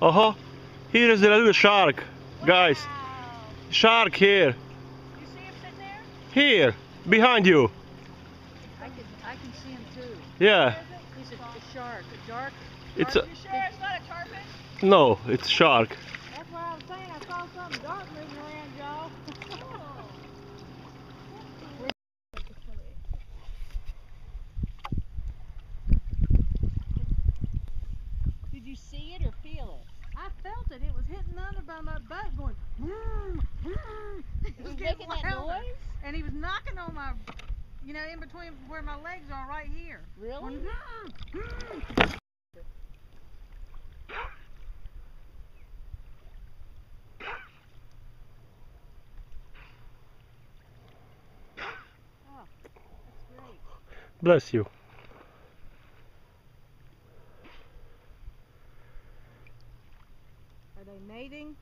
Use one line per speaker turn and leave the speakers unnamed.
Uh-huh. Here is the little shark. Guys,
Wow.
shark here.
You see him sitting there?
Here. Behind you.
I can I can see him too.
Yeah.
He's a, a shark. A shark.
It's a,
You sure it's not a tarpon?
no, it's shark.
That's what I was saying. I saw something dark moving around, y'all.
you see it or feel it?
I felt it. It was hitting under by my butt, going. "Hmm, hmm." It
It was
getting
making that noise?
And he was knocking on my, you know, in between where my legs are, right here.
Really?
Going, "Hmm, hmm."
Oh, that's great.
Bless you.
Are they mating?